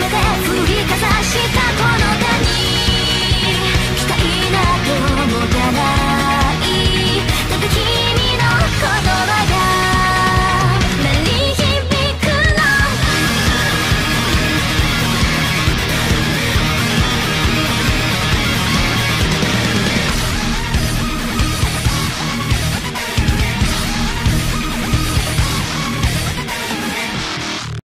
夢が振りかざした